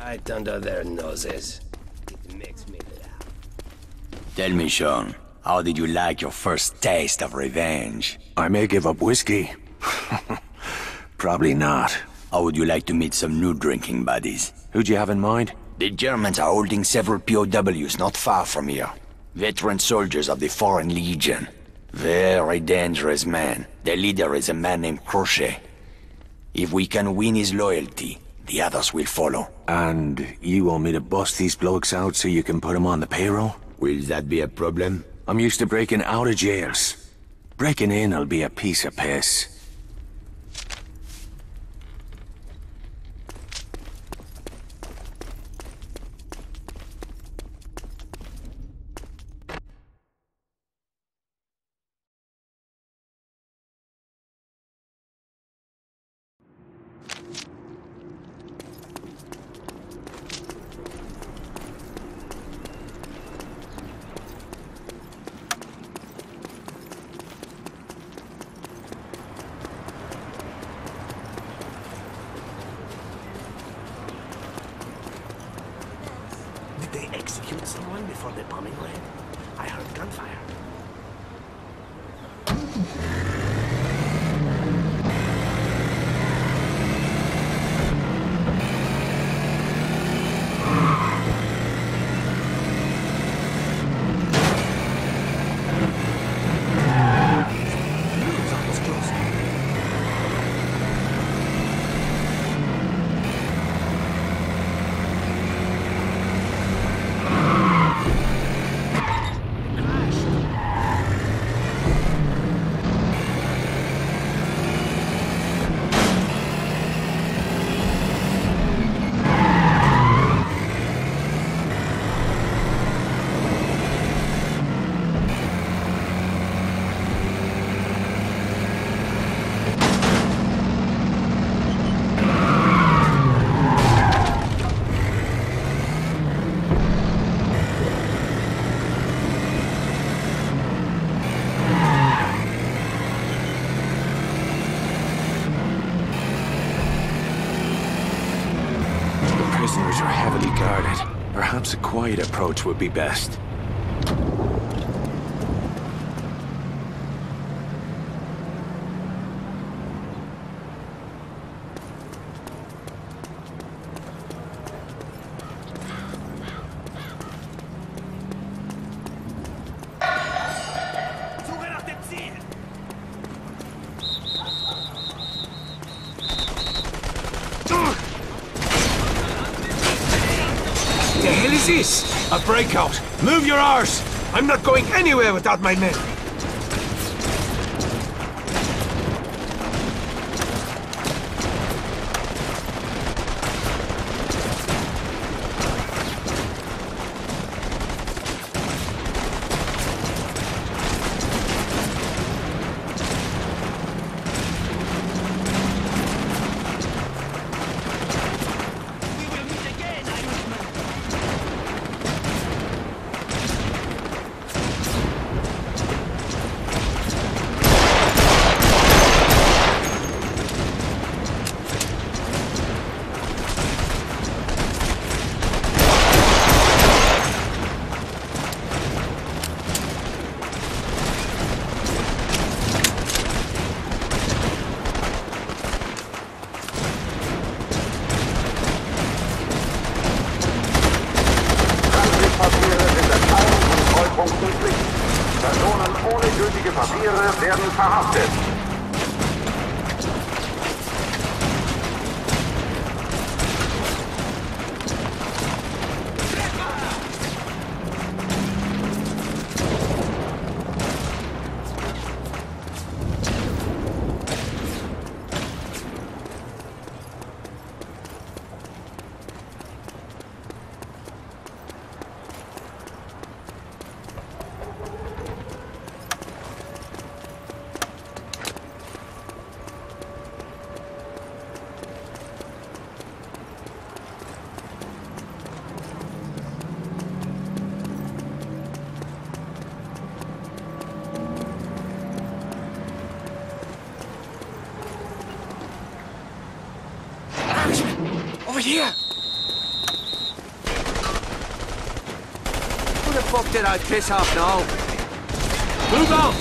Right under their noses. It makes me laugh. Tell me, Sean, how did you like your first taste of revenge? I may give up whiskey. Probably not. How would you like to meet some new drinking buddies? Who'd you have in mind? The Germans are holding several POWs not far from here. Veteran soldiers of the Foreign Legion. Very dangerous men. Their leader is a man named Crochet. If we can win his loyalty, the others will follow. And you want me to bust these blokes out so you can put them on the payroll? Will that be a problem? I'm used to breaking out of jails. Breaking in will be a piece of piss. Prisoners are heavily guarded. Perhaps a quiet approach would be best. What the hell is this? A breakout. Move your arse. I'm not going anywhere without my men. Passagiere werden verhaftet. Here! Who the fuck did I piss off now? Move out!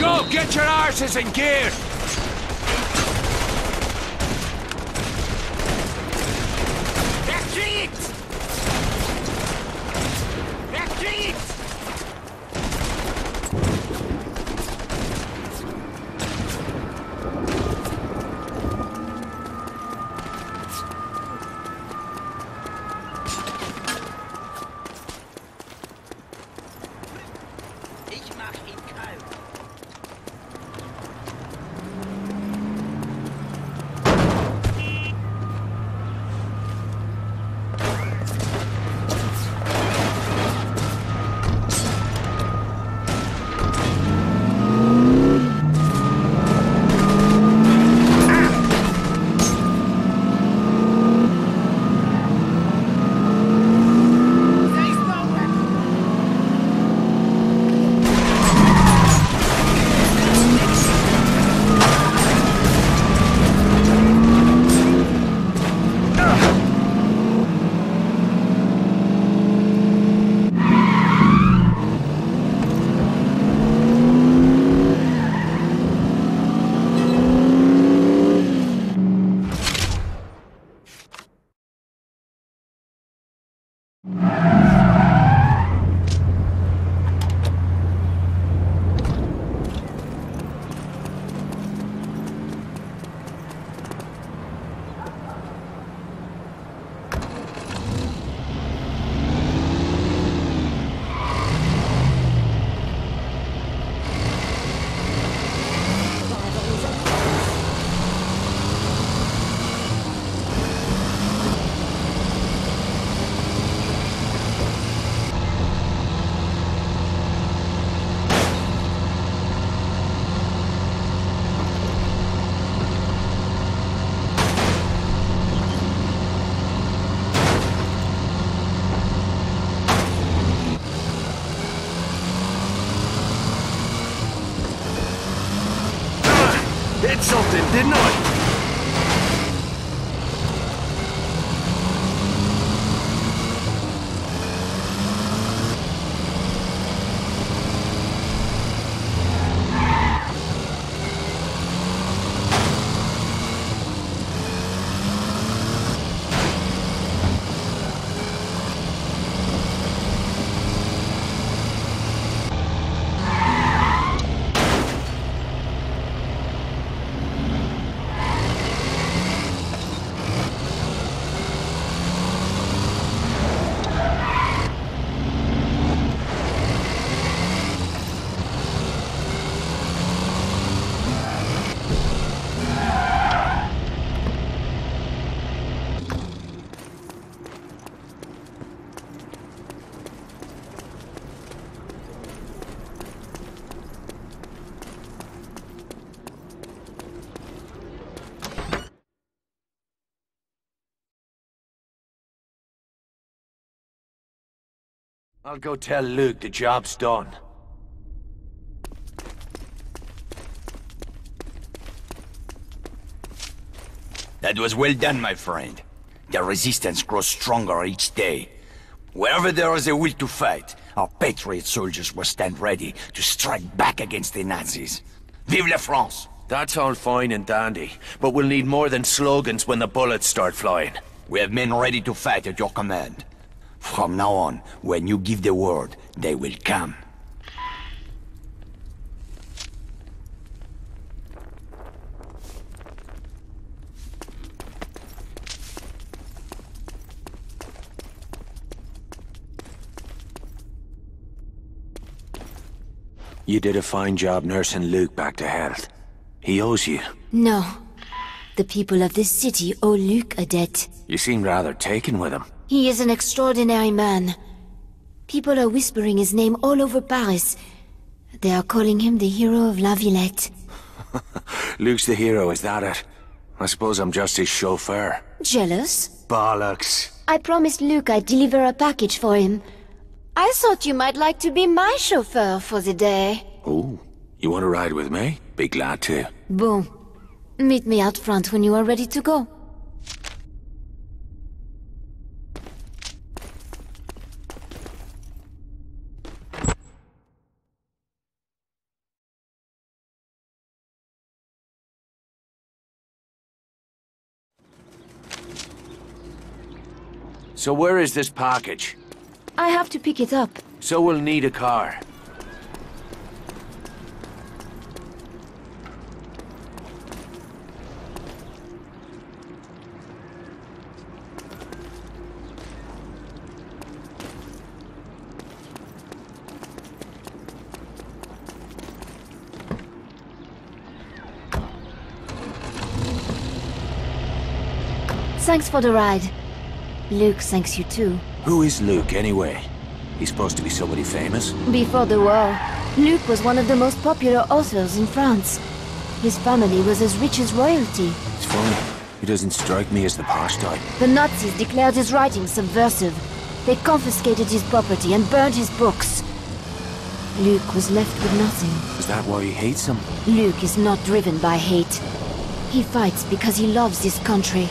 Go! Get your arses in gear! Hit I'll go tell Luc the job's done. That was well done, my friend. The resistance grows stronger each day. Wherever there is a will to fight, our patriot soldiers will stand ready to strike back against the Nazis. Vive la France! That's all fine and dandy, but we'll need more than slogans when the bullets start flying. We have men ready to fight at your command. From now on, when you give the word, they will come. You did a fine job nursing Luc back to health. He owes you. No. The people of this city owe Luc a debt. You seem rather taken with him. He is an extraordinary man. People are whispering his name all over Paris. They are calling him the hero of La Villette. Luc's the hero, is that it? I suppose I'm just his chauffeur. Jealous? Bollocks. I promised Luc I'd deliver a package for him. I thought you might like to be my chauffeur for the day. Oh, you want to ride with me? Be glad to. Boom. Meet me out front when you are ready to go. So where is this package? I have to pick it up. So we'll need a car. Thanks for the ride. Luc thanks you too. Who is Luc, anyway? He's supposed to be somebody famous? Before the war, Luc was one of the most popular authors in France. His family was as rich as royalty. It's funny. He doesn't strike me as the posh type. The Nazis declared his writings subversive. They confiscated his property and burned his books. Luc was left with nothing. Is that why he hates them? Luc is not driven by hate. He fights because he loves this country.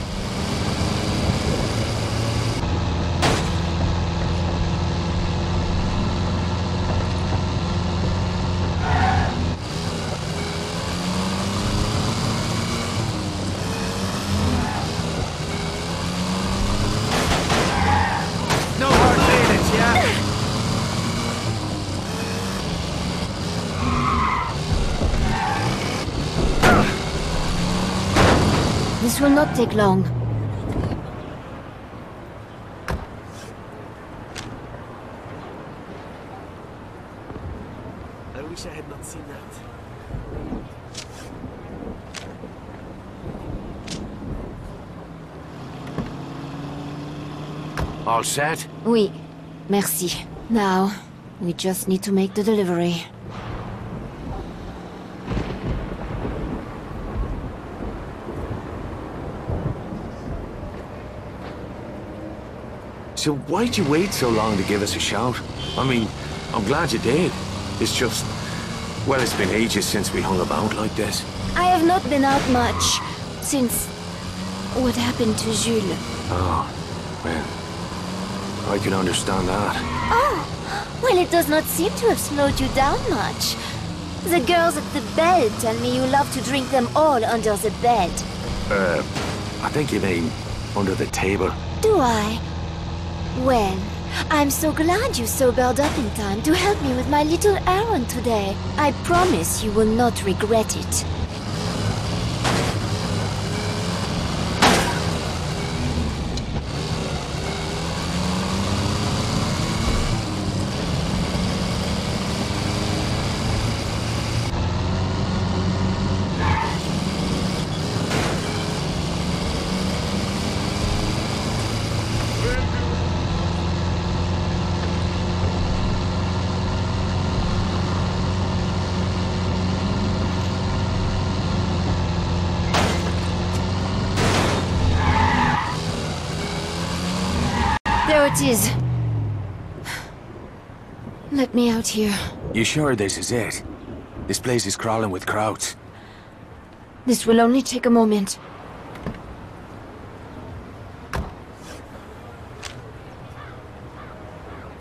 No hard feelings, yeah? This will not take long. I wish I had not seen that. All set? Oui. Merci. Now, we just need to make the delivery. So why'd you wait so long to give us a shout? I mean, I'm glad you did. It's just... Well, it's been ages since we hung about like this. I have not been out much since what happened to Jules. Oh, well... I can understand that. Oh, well, it does not seem to have slowed you down much. The girls at the bed tell me you love to drink them all under the bed. Uh, I think you mean under the table. Do I? Well, I'm so glad you sobered up in time to help me with my little errand today. I promise you will not regret it. It is. Let me out here. You sure this is it? This place is crawling with crowds. This will only take a moment.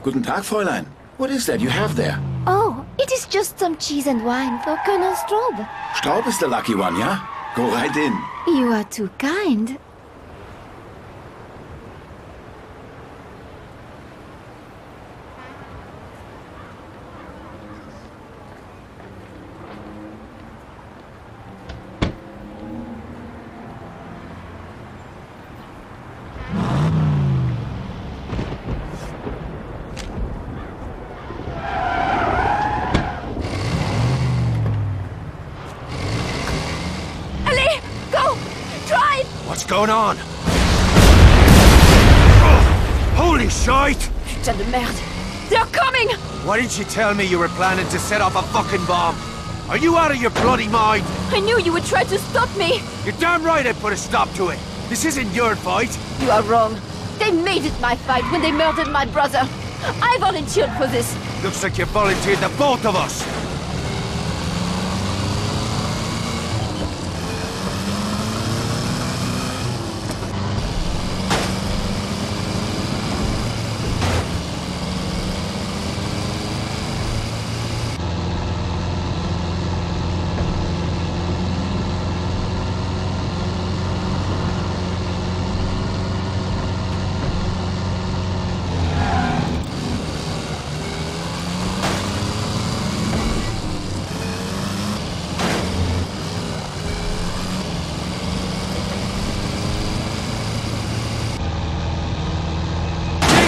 Guten Tag, Fräulein. What is that you have there? Oh, it is just some cheese and wine for Colonel Straub. Straub is the lucky one, yeah? Go right in. You are too kind. Going on? Oh, holy shite! Putain de merde! They're coming! Why didn't you tell me you were planning to set off a fucking bomb? Are you out of your bloody mind? I knew you would try to stop me! You're damn right I put a stop to it. This isn't your fight. You are wrong. They made it my fight when they murdered my brother. I volunteered for this. Looks like you volunteered the both of us!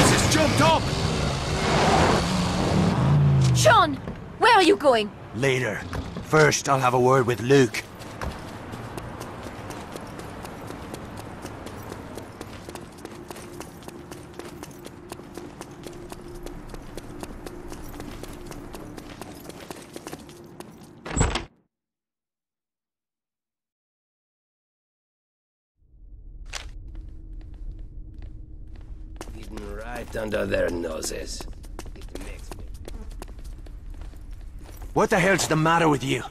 Jesus jumped up! Sean, where are you going? Later. First, I'll have a word with Luc. Hidden right under their noses. What the hell's the matter with you?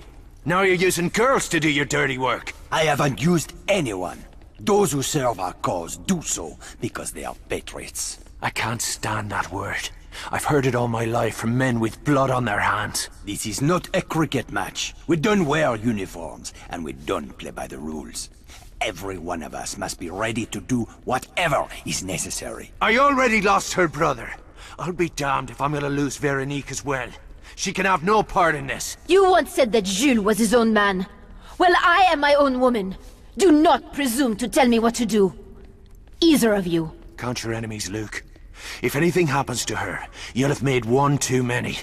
Now you're using girls to do your dirty work. I haven't used anyone. Those who serve our cause do so because they are patriots. I can't stand that word. I've heard it all my life from men with blood on their hands. This is not a cricket match. We don't wear uniforms, and we don't play by the rules. Every one of us must be ready to do whatever is necessary. I already lost her brother. I'll be damned if I'm gonna lose Veronique as well. She can have no part in this. You once said that Jules was his own man. Well, I am my own woman. Do not presume to tell me what to do. Either of you. Count your enemies, Luc. If anything happens to her, you'll have made one too many.